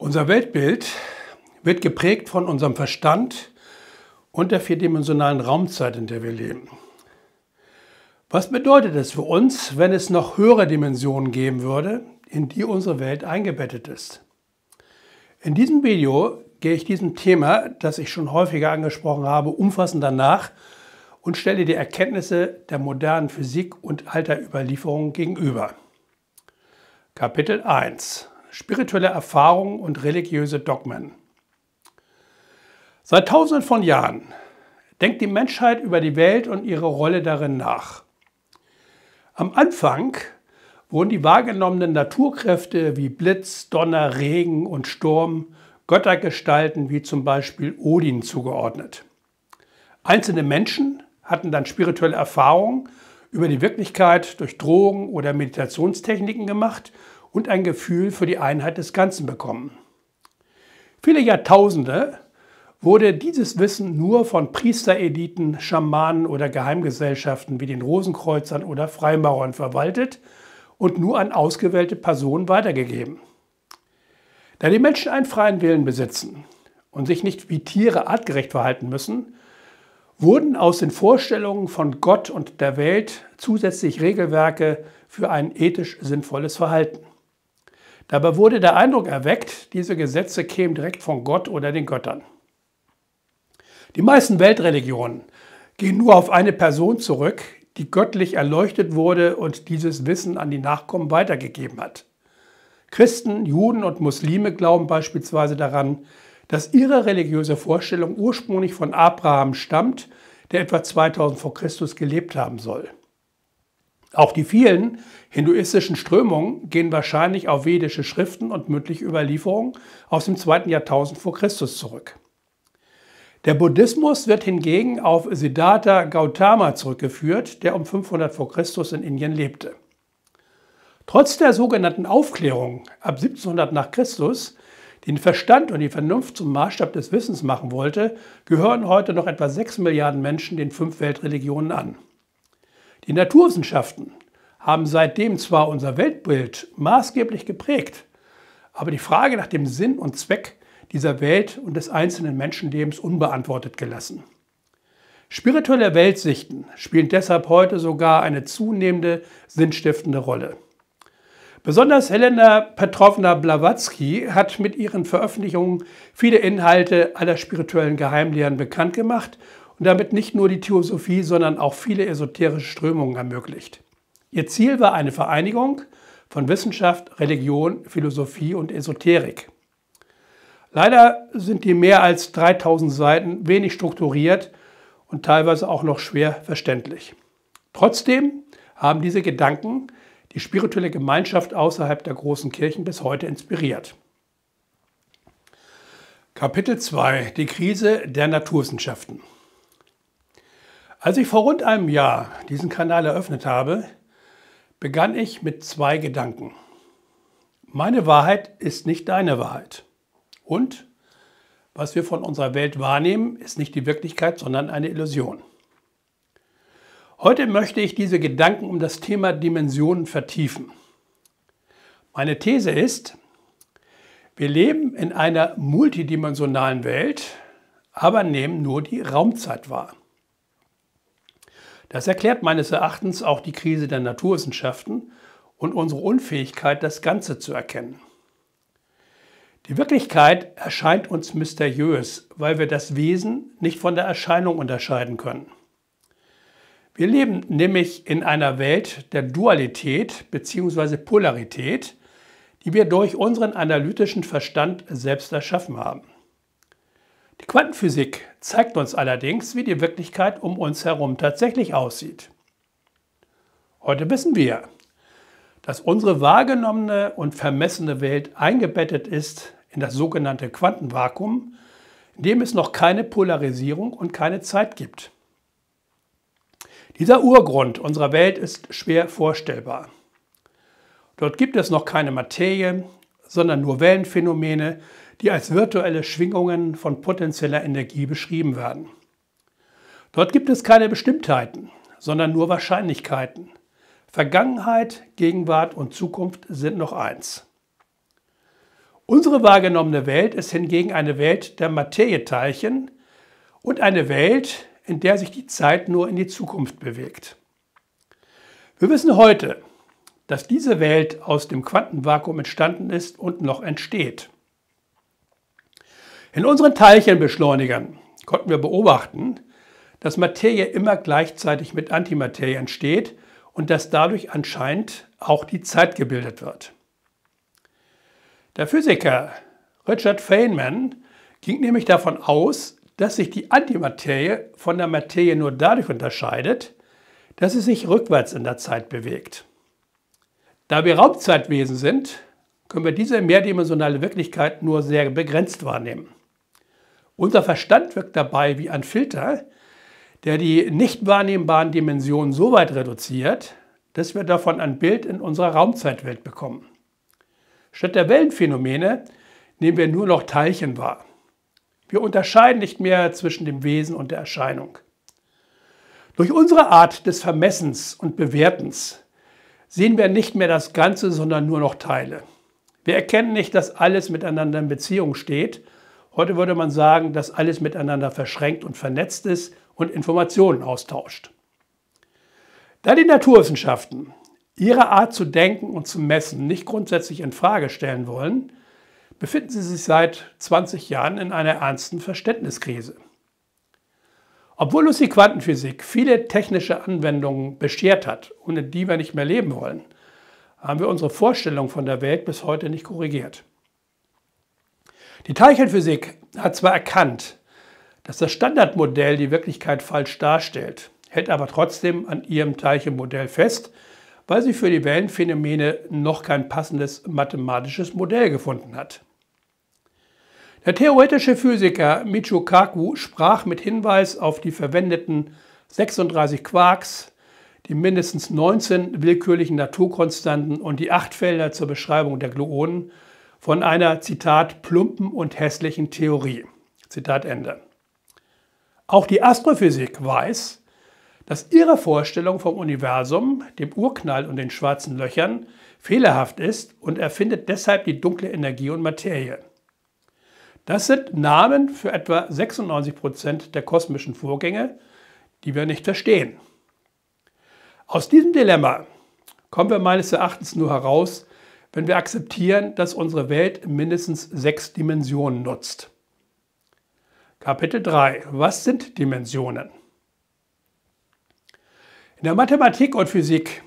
Unser Weltbild wird geprägt von unserem Verstand und der vierdimensionalen Raumzeit, in der wir leben. Was bedeutet es für uns, wenn es noch höhere Dimensionen geben würde, in die unsere Welt eingebettet ist? In diesem Video gehe ich diesem Thema, das ich schon häufiger angesprochen habe, umfassender nach und stelle die Erkenntnisse der modernen Physik und alter Überlieferungen gegenüber. Kapitel 1 spirituelle Erfahrungen und religiöse Dogmen. Seit tausenden von Jahren denkt die Menschheit über die Welt und ihre Rolle darin nach. Am Anfang wurden die wahrgenommenen Naturkräfte wie Blitz, Donner, Regen und Sturm Göttergestalten wie zum Beispiel Odin zugeordnet. Einzelne Menschen hatten dann spirituelle Erfahrungen über die Wirklichkeit durch Drogen oder Meditationstechniken gemacht und ein Gefühl für die Einheit des Ganzen bekommen. Viele Jahrtausende wurde dieses Wissen nur von Priestereliten, Schamanen oder Geheimgesellschaften wie den Rosenkreuzern oder Freimaurern verwaltet und nur an ausgewählte Personen weitergegeben. Da die Menschen einen freien Willen besitzen und sich nicht wie Tiere artgerecht verhalten müssen, wurden aus den Vorstellungen von Gott und der Welt zusätzlich Regelwerke für ein ethisch sinnvolles Verhalten. Dabei wurde der Eindruck erweckt, diese Gesetze kämen direkt von Gott oder den Göttern. Die meisten Weltreligionen gehen nur auf eine Person zurück, die göttlich erleuchtet wurde und dieses Wissen an die Nachkommen weitergegeben hat. Christen, Juden und Muslime glauben beispielsweise daran, dass ihre religiöse Vorstellung ursprünglich von Abraham stammt, der etwa 2000 vor Christus gelebt haben soll. Auch die vielen hinduistischen Strömungen gehen wahrscheinlich auf vedische Schriften und mündliche Überlieferungen aus dem zweiten Jahrtausend vor Christus zurück. Der Buddhismus wird hingegen auf Siddhartha Gautama zurückgeführt, der um 500 vor Christus in Indien lebte. Trotz der sogenannten Aufklärung ab 1700 nach Christus, den Verstand und die Vernunft zum Maßstab des Wissens machen wollte, gehören heute noch etwa 6 Milliarden Menschen den fünf Weltreligionen an. Die Naturwissenschaften haben seitdem zwar unser Weltbild maßgeblich geprägt, aber die Frage nach dem Sinn und Zweck dieser Welt und des einzelnen Menschenlebens unbeantwortet gelassen. Spirituelle Weltsichten spielen deshalb heute sogar eine zunehmende sinnstiftende Rolle. Besonders Helena Petrovna Blavatsky hat mit ihren Veröffentlichungen viele Inhalte aller spirituellen Geheimlehren bekannt gemacht und damit nicht nur die Theosophie, sondern auch viele esoterische Strömungen ermöglicht. Ihr Ziel war eine Vereinigung von Wissenschaft, Religion, Philosophie und Esoterik. Leider sind die mehr als 3000 Seiten wenig strukturiert und teilweise auch noch schwer verständlich. Trotzdem haben diese Gedanken die spirituelle Gemeinschaft außerhalb der großen Kirchen bis heute inspiriert. Kapitel 2 Die Krise der Naturwissenschaften als ich vor rund einem Jahr diesen Kanal eröffnet habe, begann ich mit zwei Gedanken. Meine Wahrheit ist nicht deine Wahrheit. Und was wir von unserer Welt wahrnehmen, ist nicht die Wirklichkeit, sondern eine Illusion. Heute möchte ich diese Gedanken um das Thema Dimensionen vertiefen. Meine These ist, wir leben in einer multidimensionalen Welt, aber nehmen nur die Raumzeit wahr. Das erklärt meines Erachtens auch die Krise der Naturwissenschaften und unsere Unfähigkeit, das Ganze zu erkennen. Die Wirklichkeit erscheint uns mysteriös, weil wir das Wesen nicht von der Erscheinung unterscheiden können. Wir leben nämlich in einer Welt der Dualität bzw. Polarität, die wir durch unseren analytischen Verstand selbst erschaffen haben. Die Quantenphysik zeigt uns allerdings, wie die Wirklichkeit um uns herum tatsächlich aussieht. Heute wissen wir, dass unsere wahrgenommene und vermessene Welt eingebettet ist in das sogenannte Quantenvakuum, in dem es noch keine Polarisierung und keine Zeit gibt. Dieser Urgrund unserer Welt ist schwer vorstellbar. Dort gibt es noch keine Materie, sondern nur Wellenphänomene, die als virtuelle Schwingungen von potenzieller Energie beschrieben werden. Dort gibt es keine Bestimmtheiten, sondern nur Wahrscheinlichkeiten. Vergangenheit, Gegenwart und Zukunft sind noch eins. Unsere wahrgenommene Welt ist hingegen eine Welt der Materieteilchen und eine Welt, in der sich die Zeit nur in die Zukunft bewegt. Wir wissen heute, dass diese Welt aus dem Quantenvakuum entstanden ist und noch entsteht. In unseren Teilchenbeschleunigern konnten wir beobachten, dass Materie immer gleichzeitig mit Antimaterie entsteht und dass dadurch anscheinend auch die Zeit gebildet wird. Der Physiker Richard Feynman ging nämlich davon aus, dass sich die Antimaterie von der Materie nur dadurch unterscheidet, dass sie sich rückwärts in der Zeit bewegt. Da wir Raumzeitwesen sind, können wir diese mehrdimensionale Wirklichkeit nur sehr begrenzt wahrnehmen. Unser Verstand wirkt dabei wie ein Filter, der die nicht wahrnehmbaren Dimensionen so weit reduziert, dass wir davon ein Bild in unserer Raumzeitwelt bekommen. Statt der Wellenphänomene nehmen wir nur noch Teilchen wahr. Wir unterscheiden nicht mehr zwischen dem Wesen und der Erscheinung. Durch unsere Art des Vermessens und Bewertens sehen wir nicht mehr das Ganze, sondern nur noch Teile. Wir erkennen nicht, dass alles miteinander in Beziehung steht. Heute würde man sagen, dass alles miteinander verschränkt und vernetzt ist und Informationen austauscht. Da die Naturwissenschaften ihre Art zu denken und zu messen nicht grundsätzlich in Frage stellen wollen, befinden sie sich seit 20 Jahren in einer ernsten Verständniskrise. Obwohl uns die Quantenphysik viele technische Anwendungen beschert hat, ohne die wir nicht mehr leben wollen, haben wir unsere Vorstellung von der Welt bis heute nicht korrigiert. Die Teilchenphysik hat zwar erkannt, dass das Standardmodell die Wirklichkeit falsch darstellt, hält aber trotzdem an ihrem Teilchenmodell fest, weil sie für die Wellenphänomene noch kein passendes mathematisches Modell gefunden hat. Der theoretische Physiker Michio Kaku sprach mit Hinweis auf die verwendeten 36 Quarks, die mindestens 19 willkürlichen Naturkonstanten und die acht Felder zur Beschreibung der Gluonen von einer, Zitat, plumpen und hässlichen Theorie. Zitat Ende. Auch die Astrophysik weiß, dass ihre Vorstellung vom Universum, dem Urknall und den schwarzen Löchern fehlerhaft ist und erfindet deshalb die dunkle Energie und Materie. Das sind Namen für etwa 96 Prozent der kosmischen Vorgänge, die wir nicht verstehen. Aus diesem Dilemma kommen wir meines Erachtens nur heraus, wenn wir akzeptieren, dass unsere Welt mindestens sechs Dimensionen nutzt. Kapitel 3. Was sind Dimensionen? In der Mathematik und Physik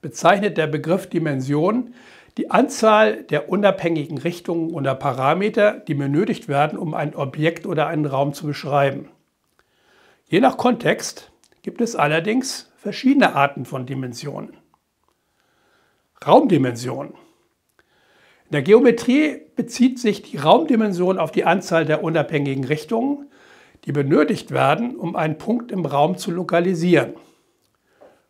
bezeichnet der Begriff Dimension die Anzahl der unabhängigen Richtungen oder Parameter, die benötigt werden, um ein Objekt oder einen Raum zu beschreiben. Je nach Kontext gibt es allerdings verschiedene Arten von Dimensionen. Raumdimension. In der Geometrie bezieht sich die Raumdimension auf die Anzahl der unabhängigen Richtungen, die benötigt werden, um einen Punkt im Raum zu lokalisieren.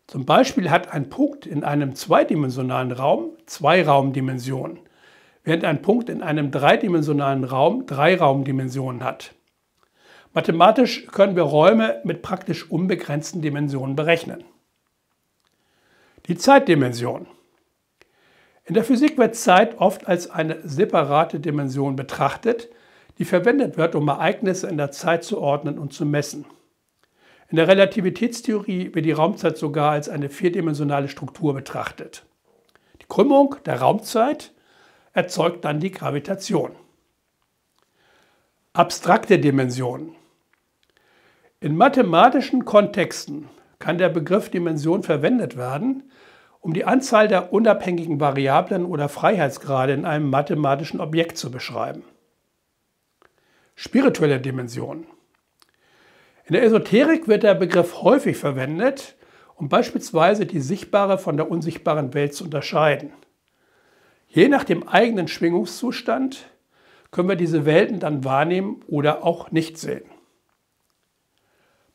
Zum Beispiel hat ein Punkt in einem zweidimensionalen Raum zwei Raumdimensionen, während ein Punkt in einem dreidimensionalen Raum drei Raumdimensionen hat. Mathematisch können wir Räume mit praktisch unbegrenzten Dimensionen berechnen. Die Zeitdimension. In der Physik wird Zeit oft als eine separate Dimension betrachtet, die verwendet wird, um Ereignisse in der Zeit zu ordnen und zu messen. In der Relativitätstheorie wird die Raumzeit sogar als eine vierdimensionale Struktur betrachtet. Die Krümmung der Raumzeit erzeugt dann die Gravitation. Abstrakte Dimensionen. In mathematischen Kontexten kann der Begriff Dimension verwendet werden, um die Anzahl der unabhängigen Variablen oder Freiheitsgrade in einem mathematischen Objekt zu beschreiben. Spirituelle Dimensionen. In der Esoterik wird der Begriff häufig verwendet, um beispielsweise die sichtbare von der unsichtbaren Welt zu unterscheiden. Je nach dem eigenen Schwingungszustand können wir diese Welten dann wahrnehmen oder auch nicht sehen.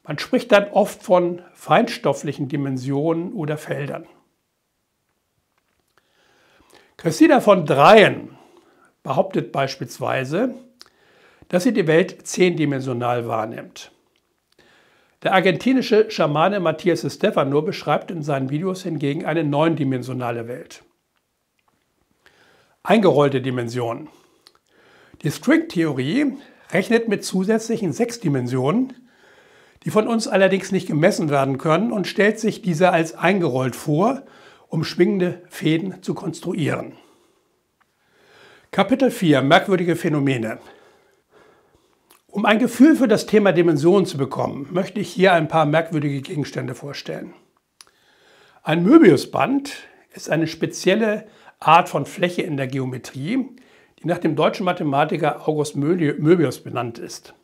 Man spricht dann oft von feinstofflichen Dimensionen oder Feldern. Christina von Dreien behauptet beispielsweise, dass sie die Welt zehndimensional wahrnimmt. Der argentinische Schamane Matthias Stefano beschreibt in seinen Videos hingegen eine neundimensionale Welt. Eingerollte Dimensionen. Die Stringtheorie rechnet mit zusätzlichen sechs Dimensionen, die von uns allerdings nicht gemessen werden können und stellt sich diese als eingerollt vor, um schwingende Fäden zu konstruieren. Kapitel 4 Merkwürdige Phänomene. Um ein Gefühl für das Thema Dimensionen zu bekommen, möchte ich hier ein paar merkwürdige Gegenstände vorstellen. Ein Möbiusband ist eine spezielle Art von Fläche in der Geometrie, die nach dem deutschen Mathematiker August Möbius benannt ist.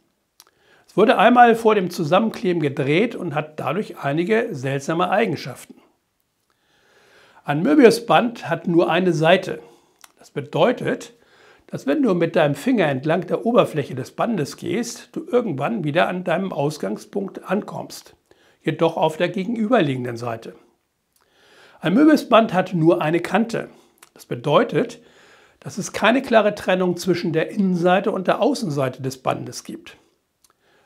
Es wurde einmal vor dem Zusammenkleben gedreht und hat dadurch einige seltsame Eigenschaften. Ein Möbiusband hat nur eine Seite. Das bedeutet, dass wenn du mit deinem Finger entlang der Oberfläche des Bandes gehst, du irgendwann wieder an deinem Ausgangspunkt ankommst, jedoch auf der gegenüberliegenden Seite. Ein Möbiusband hat nur eine Kante. Das bedeutet, dass es keine klare Trennung zwischen der Innenseite und der Außenseite des Bandes gibt.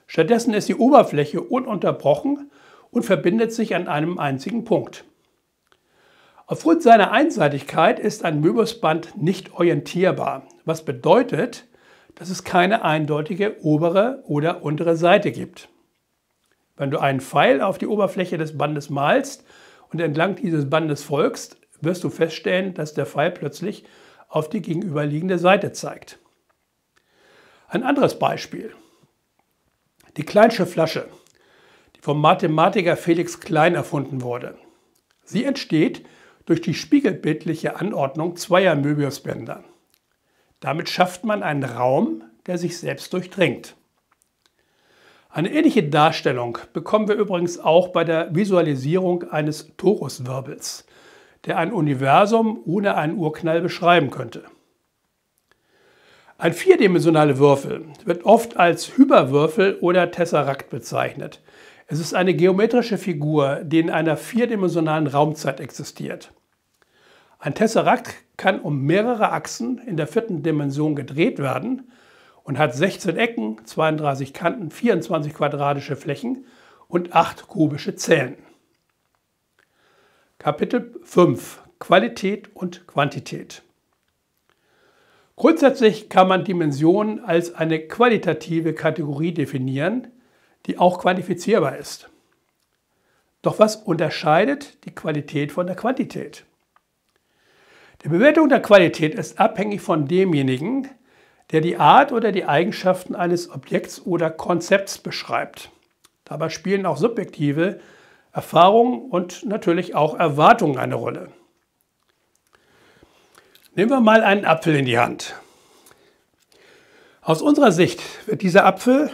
Stattdessen ist die Oberfläche ununterbrochen und verbindet sich an einem einzigen Punkt. Aufgrund seiner Einseitigkeit ist ein Möbiusband nicht orientierbar, was bedeutet, dass es keine eindeutige obere oder untere Seite gibt. Wenn du einen Pfeil auf die Oberfläche des Bandes malst und entlang dieses Bandes folgst, wirst du feststellen, dass der Pfeil plötzlich auf die gegenüberliegende Seite zeigt. Ein anderes Beispiel. Die Kleinsche Flasche, die vom Mathematiker Felix Klein erfunden wurde. Sie entsteht durch die spiegelbildliche Anordnung zweier Möbiusbänder. Damit schafft man einen Raum, der sich selbst durchdringt. Eine ähnliche Darstellung bekommen wir übrigens auch bei der Visualisierung eines Toruswirbels, der ein Universum ohne einen Urknall beschreiben könnte. Ein vierdimensionaler Würfel wird oft als Hyperwürfel oder Tesserakt bezeichnet. Es ist eine geometrische Figur, die in einer vierdimensionalen Raumzeit existiert. Ein Tesserakt kann um mehrere Achsen in der vierten Dimension gedreht werden und hat 16 Ecken, 32 Kanten, 24 quadratische Flächen und 8 kubische Zellen. Kapitel 5 Qualität und Quantität. Grundsätzlich kann man Dimensionen als eine qualitative Kategorie definieren, die auch quantifizierbar ist. Doch was unterscheidet die Qualität von der Quantität? Die Bewertung der Qualität ist abhängig von demjenigen, der die Art oder die Eigenschaften eines Objekts oder Konzepts beschreibt. Dabei spielen auch subjektive Erfahrungen und natürlich auch Erwartungen eine Rolle. Nehmen wir mal einen Apfel in die Hand. Aus unserer Sicht wird dieser Apfel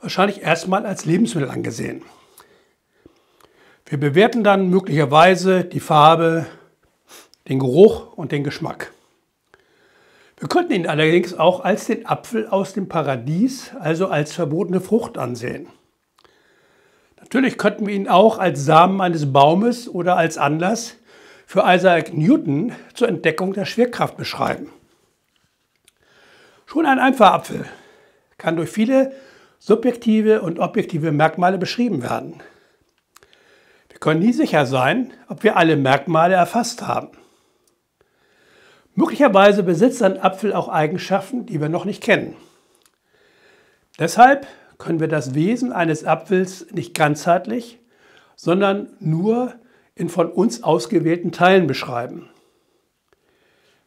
wahrscheinlich erstmal als Lebensmittel angesehen. Wir bewerten dann möglicherweise die Farbe, den Geruch und den Geschmack. Wir könnten ihn allerdings auch als den Apfel aus dem Paradies, also als verbotene Frucht ansehen. Natürlich könnten wir ihn auch als Samen eines Baumes oder als Anlass für Isaac Newton zur Entdeckung der Schwerkraft beschreiben. Schon ein einfacher Apfel kann durch viele subjektive und objektive Merkmale beschrieben werden. Wir können nie sicher sein, ob wir alle Merkmale erfasst haben. Möglicherweise besitzt ein Apfel auch Eigenschaften, die wir noch nicht kennen. Deshalb können wir das Wesen eines Apfels nicht ganzheitlich, sondern nur in von uns ausgewählten Teilen beschreiben.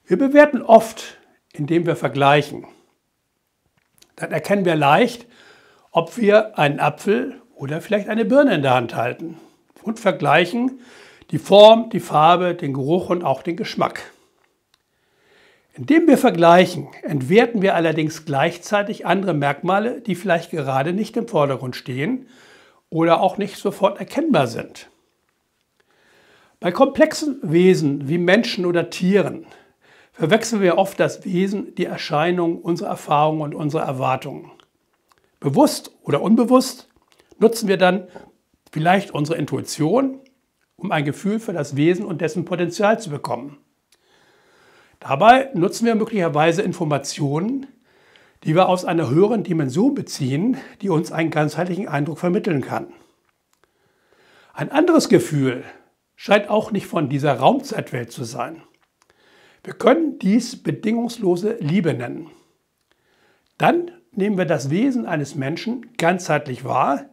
Wir bewerten oft, indem wir vergleichen. Dann erkennen wir leicht, ob wir einen Apfel oder vielleicht eine Birne in der Hand halten und vergleichen die Form, die Farbe, den Geruch und auch den Geschmack. Indem wir vergleichen, entwerten wir allerdings gleichzeitig andere Merkmale, die vielleicht gerade nicht im Vordergrund stehen oder auch nicht sofort erkennbar sind. Bei komplexen Wesen wie Menschen oder Tieren verwechseln wir oft das Wesen, die Erscheinung, unsere Erfahrungen und unsere Erwartungen. Bewusst oder unbewusst nutzen wir dann vielleicht unsere Intuition, um ein Gefühl für das Wesen und dessen Potenzial zu bekommen. Dabei nutzen wir möglicherweise Informationen, die wir aus einer höheren Dimension beziehen, die uns einen ganzheitlichen Eindruck vermitteln kann. Ein anderes Gefühl scheint auch nicht von dieser Raumzeitwelt zu sein. Wir können dies bedingungslose Liebe nennen. Dann nehmen wir das Wesen eines Menschen ganzheitlich wahr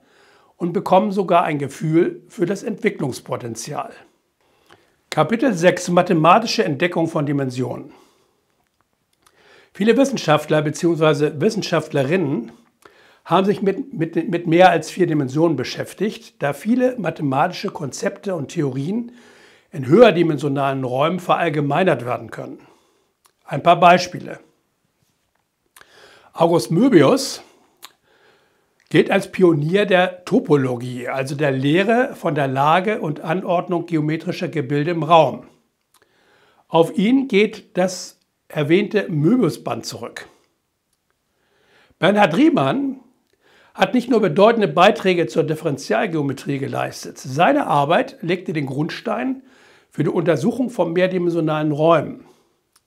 und bekommen sogar ein Gefühl für das Entwicklungspotenzial. Kapitel 6 Mathematische Entdeckung von Dimensionen. Viele Wissenschaftler bzw. Wissenschaftlerinnen haben sich mit, mit, mit mehr als vier Dimensionen beschäftigt, da viele mathematische Konzepte und Theorien in höherdimensionalen Räumen verallgemeinert werden können. Ein paar Beispiele. August Möbius gilt als Pionier der Topologie, also der Lehre von der Lage und Anordnung geometrischer Gebilde im Raum. Auf ihn geht das erwähnte Möbiusband zurück. Bernhard Riemann hat nicht nur bedeutende Beiträge zur Differentialgeometrie geleistet. Seine Arbeit legte den Grundstein für die Untersuchung von mehrdimensionalen Räumen.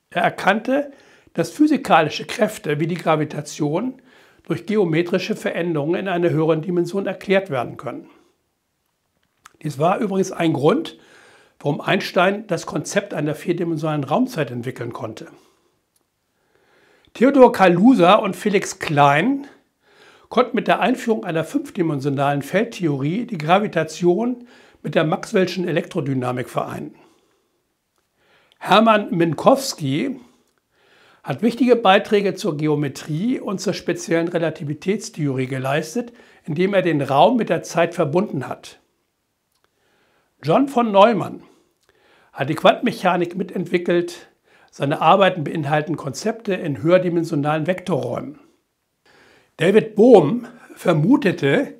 Er erkannte, dass physikalische Kräfte wie die Gravitation durch geometrische Veränderungen in einer höheren Dimension erklärt werden können. Dies war übrigens ein Grund, warum Einstein das Konzept einer vierdimensionalen Raumzeit entwickeln konnte. Theodor Kaluza und Felix Klein konnten mit der Einführung einer fünfdimensionalen Feldtheorie die Gravitation mit der Maxwell'schen Elektrodynamik vereinen. Hermann Minkowski hat wichtige Beiträge zur Geometrie und zur speziellen Relativitätstheorie geleistet, indem er den Raum mit der Zeit verbunden hat. John von Neumann hat die Quantenmechanik mitentwickelt. Seine Arbeiten beinhalten Konzepte in höherdimensionalen Vektorräumen. David Bohm vermutete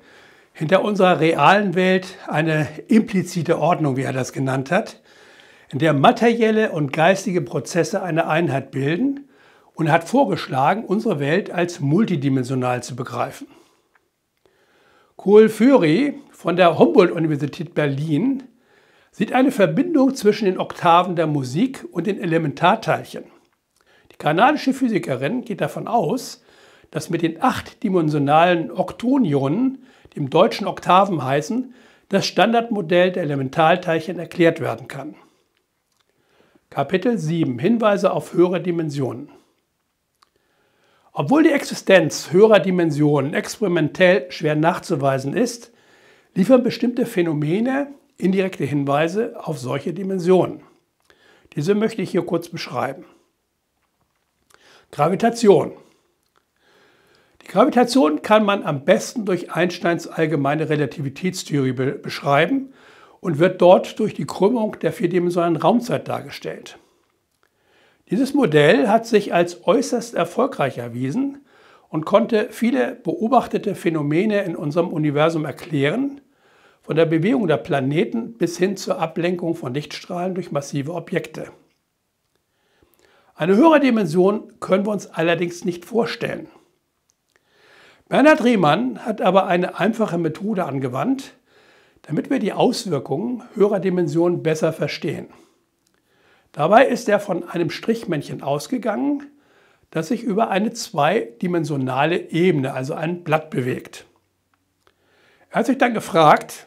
hinter unserer realen Welt eine implizite Ordnung, wie er das genannt hat, in der materielle und geistige Prozesse eine Einheit bilden und hat vorgeschlagen, unsere Welt als multidimensional zu begreifen. Kohl Fury von der Humboldt-Universität Berlin sieht eine Verbindung zwischen den Oktaven der Musik und den Elementarteilchen. Die kanadische Physikerin geht davon aus, dass mit den achtdimensionalen Oktonionen, die im Deutschen Oktaven heißen, das Standardmodell der Elementarteilchen erklärt werden kann. Kapitel 7 Hinweise auf höhere Dimensionen. Obwohl die Existenz höherer Dimensionen experimentell schwer nachzuweisen ist, liefern bestimmte Phänomene indirekte Hinweise auf solche Dimensionen. Diese möchte ich hier kurz beschreiben. Gravitation. Die Gravitation kann man am besten durch Einsteins allgemeine Relativitätstheorie be beschreiben und wird dort durch die Krümmung der vierdimensionalen Raumzeit dargestellt. Dieses Modell hat sich als äußerst erfolgreich erwiesen und konnte viele beobachtete Phänomene in unserem Universum erklären, von der Bewegung der Planeten bis hin zur Ablenkung von Lichtstrahlen durch massive Objekte. Eine höhere Dimension können wir uns allerdings nicht vorstellen. Bernhard Riemann hat aber eine einfache Methode angewandt, damit wir die Auswirkungen höherer Dimensionen besser verstehen. Dabei ist er von einem Strichmännchen ausgegangen, das sich über eine zweidimensionale Ebene, also ein Blatt, bewegt. Er hat sich dann gefragt,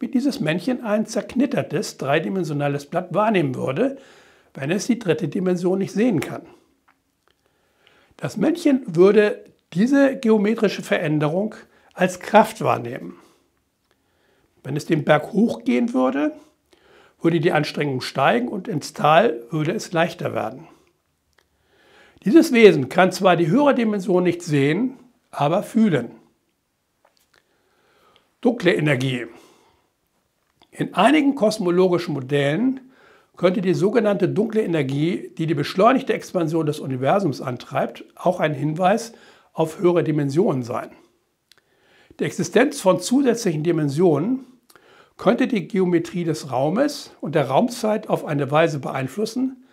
wie dieses Männchen ein zerknittertes dreidimensionales Blatt wahrnehmen würde, wenn es die dritte Dimension nicht sehen kann. Das Männchen würde diese geometrische Veränderung als Kraft wahrnehmen. Wenn es den Berg hochgehen würde, würde die Anstrengung steigen und ins Tal würde es leichter werden. Dieses Wesen kann zwar die höhere Dimension nicht sehen, aber fühlen. Dunkle Energie. In einigen kosmologischen Modellen könnte die sogenannte dunkle Energie, die die beschleunigte Expansion des Universums antreibt, auch ein Hinweis auf höhere Dimensionen sein. Die Existenz von zusätzlichen Dimensionen könnte die Geometrie des Raumes und der Raumzeit auf eine Weise beeinflussen,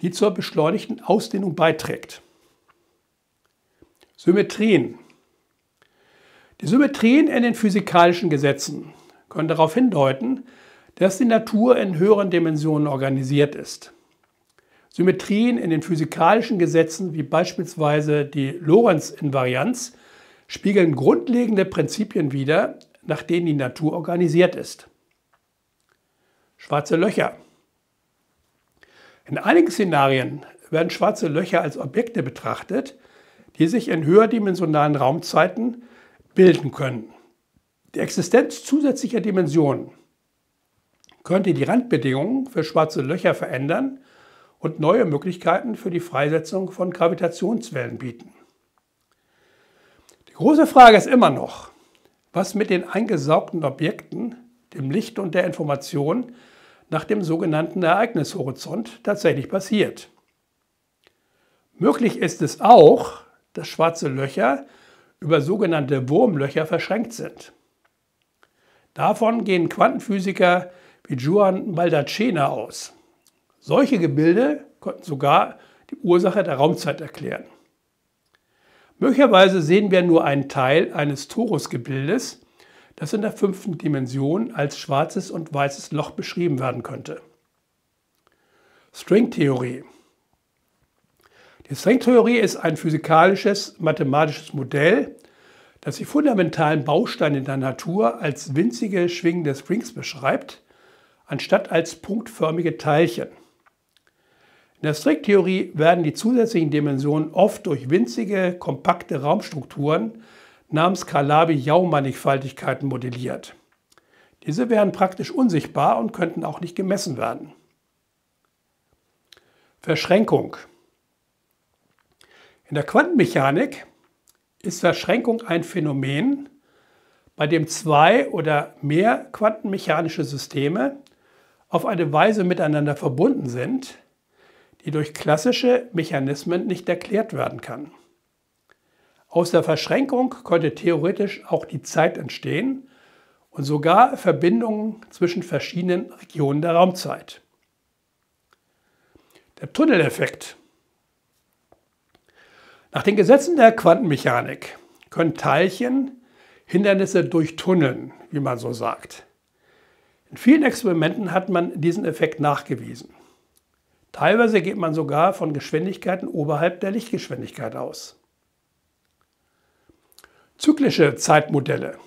die zur beschleunigten Ausdehnung beiträgt. Symmetrien. Die Symmetrien in den physikalischen Gesetzen können darauf hindeuten, dass die Natur in höheren Dimensionen organisiert ist. Symmetrien in den physikalischen Gesetzen, wie beispielsweise die Lorentz-Invarianz, spiegeln grundlegende Prinzipien wider, nach denen die Natur organisiert ist. Schwarze Löcher. In einigen Szenarien werden schwarze Löcher als Objekte betrachtet, die sich in höherdimensionalen Raumzeiten bilden können. Die Existenz zusätzlicher Dimensionen könnte die Randbedingungen für schwarze Löcher verändern und neue Möglichkeiten für die Freisetzung von Gravitationswellen bieten. Die große Frage ist immer noch, was mit den eingesaugten Objekten, dem Licht und der Information nach dem sogenannten Ereignishorizont tatsächlich passiert. Möglich ist es auch, dass schwarze Löcher über sogenannte Wurmlöcher verschränkt sind. Davon gehen Quantenphysiker wie Juan Baldacena aus. Solche Gebilde konnten sogar die Ursache der Raumzeit erklären. Möglicherweise sehen wir nur einen Teil eines Torusgebildes, das in der fünften Dimension als schwarzes und weißes Loch beschrieben werden könnte. Stringtheorie. Die Stringtheorie ist ein physikalisches, mathematisches Modell, das die fundamentalen Bausteine der Natur als winzige schwingende Strings beschreibt, anstatt als punktförmige Teilchen. In der Stricktheorie werden die zusätzlichen Dimensionen oft durch winzige, kompakte Raumstrukturen namens Calabi-Yau-Mannigfaltigkeiten modelliert. Diese wären praktisch unsichtbar und könnten auch nicht gemessen werden. Verschränkung. In der Quantenmechanik ist Verschränkung ein Phänomen, bei dem zwei oder mehr quantenmechanische Systeme auf eine Weise miteinander verbunden sind, die durch klassische Mechanismen nicht erklärt werden kann. Aus der Verschränkung konnte theoretisch auch die Zeit entstehen und sogar Verbindungen zwischen verschiedenen Regionen der Raumzeit. Der Tunneleffekt. Nach den Gesetzen der Quantenmechanik können Teilchen Hindernisse durchtunneln, wie man so sagt. In vielen Experimenten hat man diesen Effekt nachgewiesen. Teilweise geht man sogar von Geschwindigkeiten oberhalb der Lichtgeschwindigkeit aus. Zyklische Zeitmodelle.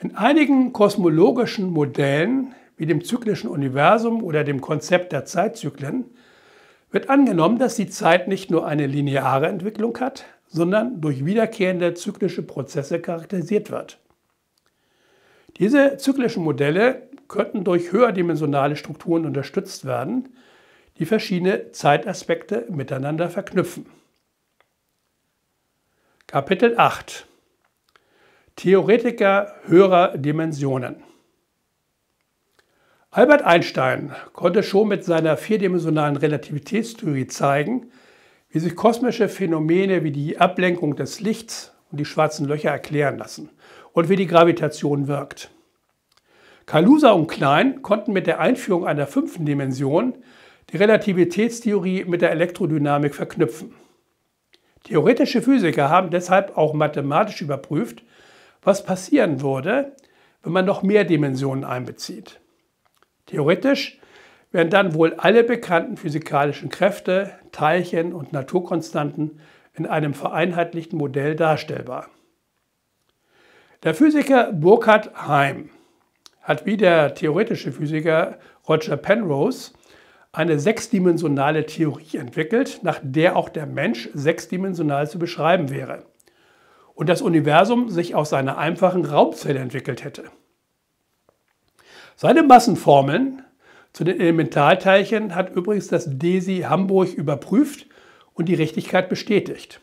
In einigen kosmologischen Modellen, wie dem zyklischen Universum oder dem Konzept der Zeitzyklen, wird angenommen, dass die Zeit nicht nur eine lineare Entwicklung hat, sondern durch wiederkehrende zyklische Prozesse charakterisiert wird. Diese zyklischen Modelle könnten durch höherdimensionale Strukturen unterstützt werden, die verschiedene Zeitaspekte miteinander verknüpfen. Kapitel 8 Theoretiker höherer Dimensionen Albert Einstein konnte schon mit seiner vierdimensionalen Relativitätstheorie zeigen, wie sich kosmische Phänomene wie die Ablenkung des Lichts und die schwarzen Löcher erklären lassen und wie die Gravitation wirkt. Kalusa und Klein konnten mit der Einführung einer fünften Dimension die Relativitätstheorie mit der Elektrodynamik verknüpfen. Theoretische Physiker haben deshalb auch mathematisch überprüft, was passieren würde, wenn man noch mehr Dimensionen einbezieht. Theoretisch wären dann wohl alle bekannten physikalischen Kräfte, Teilchen und Naturkonstanten in einem vereinheitlichten Modell darstellbar. Der Physiker Burkhard Heim hat wie der theoretische Physiker Roger Penrose eine sechsdimensionale Theorie entwickelt, nach der auch der Mensch sechsdimensional zu beschreiben wäre und das Universum sich aus einer einfachen Raumzelle entwickelt hätte. Seine Massenformeln zu den Elementarteilchen hat übrigens das DESI Hamburg überprüft und die Richtigkeit bestätigt.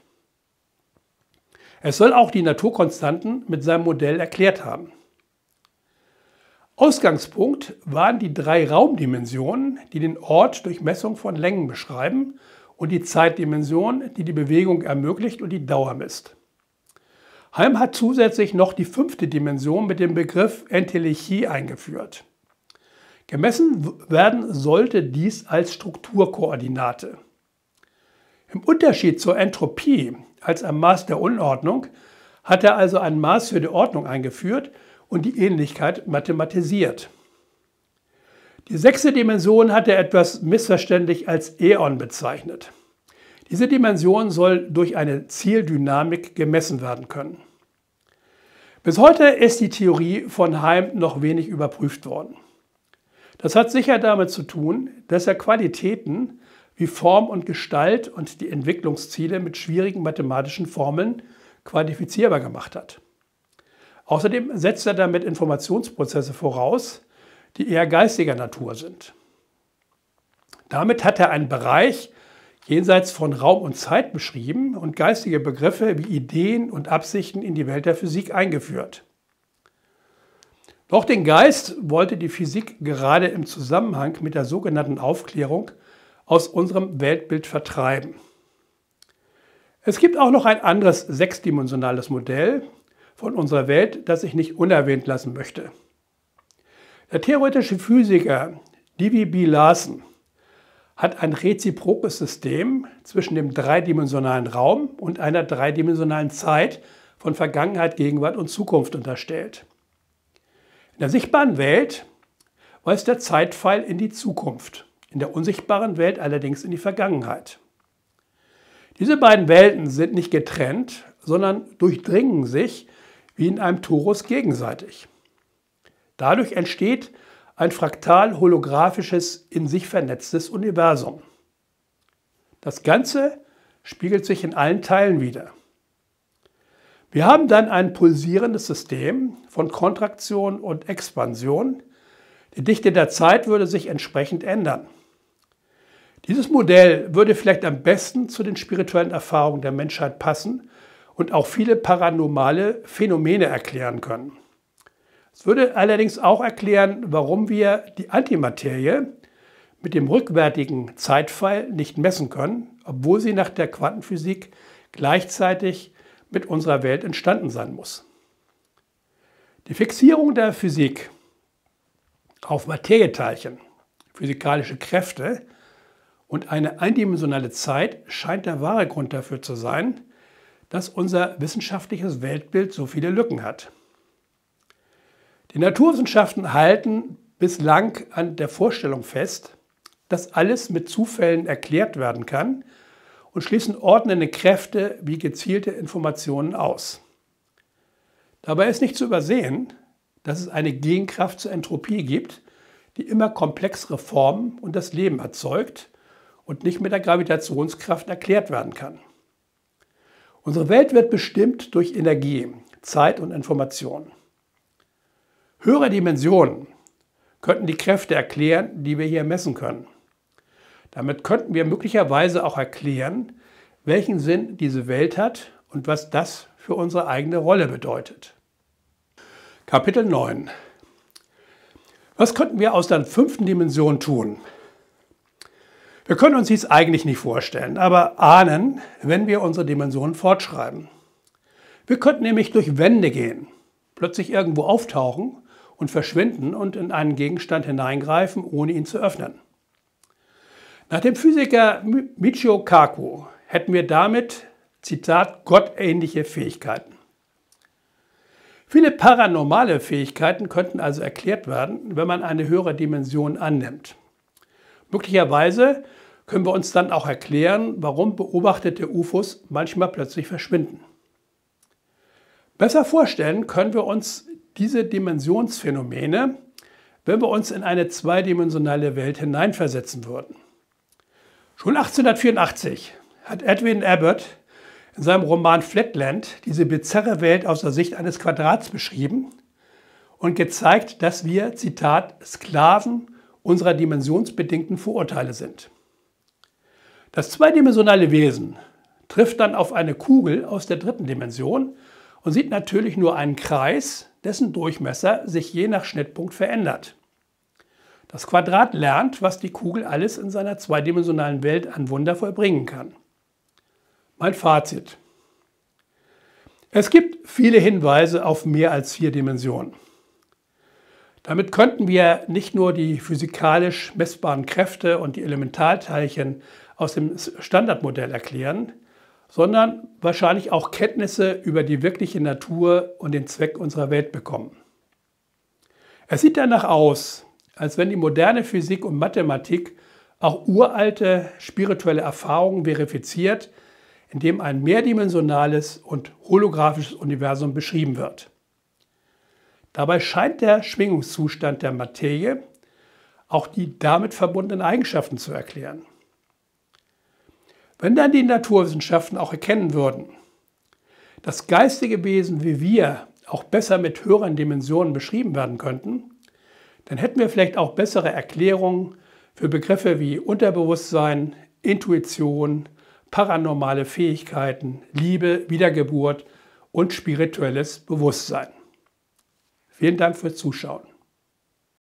Es soll auch die Naturkonstanten mit seinem Modell erklärt haben. Ausgangspunkt waren die drei Raumdimensionen, die den Ort durch Messung von Längen beschreiben und die Zeitdimension, die die Bewegung ermöglicht und die Dauer misst. Heim hat zusätzlich noch die fünfte Dimension mit dem Begriff Entelechie eingeführt. Gemessen werden sollte dies als Strukturkoordinate. Im Unterschied zur Entropie als ein Maß der Unordnung hat er also ein Maß für die Ordnung eingeführt und die Ähnlichkeit mathematisiert. Die sechste Dimension hat er etwas missverständlich als Äon bezeichnet. Diese Dimension soll durch eine Zieldynamik gemessen werden können. Bis heute ist die Theorie von Heim noch wenig überprüft worden. Das hat sicher damit zu tun, dass er Qualitäten wie Form und Gestalt und die Entwicklungsziele mit schwierigen mathematischen Formeln quantifizierbar gemacht hat. Außerdem setzt er damit Informationsprozesse voraus, die eher geistiger Natur sind. Damit hat er einen Bereich jenseits von Raum und Zeit beschrieben und geistige Begriffe wie Ideen und Absichten in die Welt der Physik eingeführt. Doch den Geist wollte die Physik gerade im Zusammenhang mit der sogenannten Aufklärung aus unserem Weltbild vertreiben. Es gibt auch noch ein anderes sechsdimensionales Modell von unserer Welt, das ich nicht unerwähnt lassen möchte. Der theoretische Physiker D.V.B. Larson hat ein reziprokes System zwischen dem dreidimensionalen Raum und einer dreidimensionalen Zeit von Vergangenheit, Gegenwart und Zukunft unterstellt. In der sichtbaren Welt weist der Zeitpfeil in die Zukunft, in der unsichtbaren Welt allerdings in die Vergangenheit. Diese beiden Welten sind nicht getrennt, sondern durchdringen sich wie in einem Torus gegenseitig. Dadurch entsteht ein fraktal holographisches, in sich vernetztes Universum. Das Ganze spiegelt sich in allen Teilen wider. Wir haben dann ein pulsierendes System von Kontraktion und Expansion. Die Dichte der Zeit würde sich entsprechend ändern. Dieses Modell würde vielleicht am besten zu den spirituellen Erfahrungen der Menschheit passen und auch viele paranormale Phänomene erklären können. Es würde allerdings auch erklären, warum wir die Antimaterie mit dem rückwärtigen Zeitpfeil nicht messen können, obwohl sie nach der Quantenphysik gleichzeitig mit unserer Welt entstanden sein muss. Die Fixierung der Physik auf Materieteilchen, physikalische Kräfte und eine eindimensionale Zeit scheint der wahre Grund dafür zu sein, dass unser wissenschaftliches Weltbild so viele Lücken hat. Die Naturwissenschaften halten bislang an der Vorstellung fest, dass alles mit Zufällen erklärt werden kann und schließen ordnende Kräfte wie gezielte Informationen aus. Dabei ist nicht zu übersehen, dass es eine Gegenkraft zur Entropie gibt, die immer komplexere Formen und das Leben erzeugt und nicht mit der Gravitationskraft erklärt werden kann. Unsere Welt wird bestimmt durch Energie, Zeit und Information. Höhere Dimensionen könnten die Kräfte erklären, die wir hier messen können. Damit könnten wir möglicherweise auch erklären, welchen Sinn diese Welt hat und was das für unsere eigene Rolle bedeutet. Kapitel 9. Was könnten wir aus der fünften Dimension tun? Wir können uns dies eigentlich nicht vorstellen, aber ahnen, wenn wir unsere Dimensionen fortschreiben. Wir könnten nämlich durch Wände gehen, plötzlich irgendwo auftauchen und verschwinden und in einen Gegenstand hineingreifen, ohne ihn zu öffnen. Nach dem Physiker Michio Kaku hätten wir damit, Zitat, gottähnliche Fähigkeiten. Viele paranormale Fähigkeiten könnten also erklärt werden, wenn man eine höhere Dimension annimmt. Möglicherweise können wir uns dann auch erklären, warum beobachtete UFOs manchmal plötzlich verschwinden. Besser vorstellen können wir uns diese Dimensionsphänomene, wenn wir uns in eine zweidimensionale Welt hineinversetzen würden. Schon 1884 hat Edwin Abbott in seinem Roman Flatland diese bizarre Welt aus der Sicht eines Quadrats beschrieben und gezeigt, dass wir, Zitat, Sklaven unserer dimensionsbedingten Vorurteile sind. Das zweidimensionale Wesen trifft dann auf eine Kugel aus der dritten Dimension und sieht natürlich nur einen Kreis, dessen Durchmesser sich je nach Schnittpunkt verändert. Das Quadrat lernt, was die Kugel alles in seiner zweidimensionalen Welt an Wunder vollbringen kann. Mein Fazit. Es gibt viele Hinweise auf mehr als vier Dimensionen. Damit könnten wir nicht nur die physikalisch messbaren Kräfte und die Elementarteilchen aus dem Standardmodell erklären, sondern wahrscheinlich auch Kenntnisse über die wirkliche Natur und den Zweck unserer Welt bekommen. Es sieht danach aus, als wenn die moderne Physik und Mathematik auch uralte spirituelle Erfahrungen verifiziert, indem ein mehrdimensionales und holographisches Universum beschrieben wird. Dabei scheint der Schwingungszustand der Materie auch die damit verbundenen Eigenschaften zu erklären. Wenn dann die Naturwissenschaften auch erkennen würden, dass geistige Wesen wie wir auch besser mit höheren Dimensionen beschrieben werden könnten, dann hätten wir vielleicht auch bessere Erklärungen für Begriffe wie Unterbewusstsein, Intuition, paranormale Fähigkeiten, Liebe, Wiedergeburt und spirituelles Bewusstsein. Vielen Dank fürs Zuschauen.